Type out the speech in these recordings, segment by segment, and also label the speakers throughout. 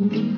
Speaker 1: Mm-hmm.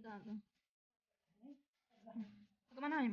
Speaker 1: Gago. Huwag ka manahin